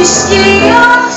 Листья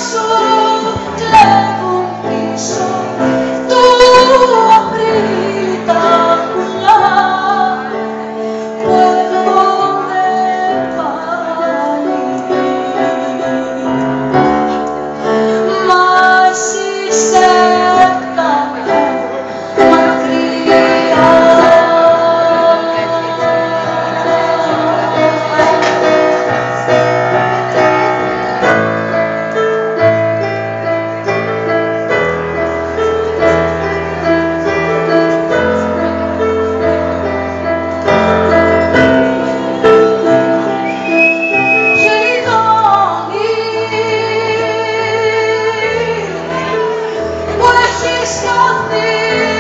taste nothing. me.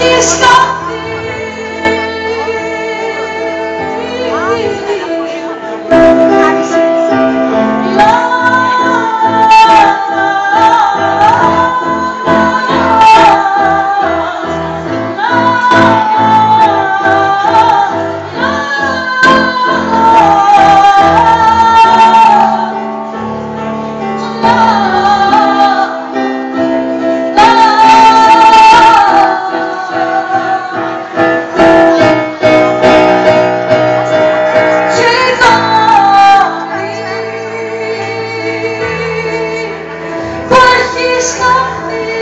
Yes. is me.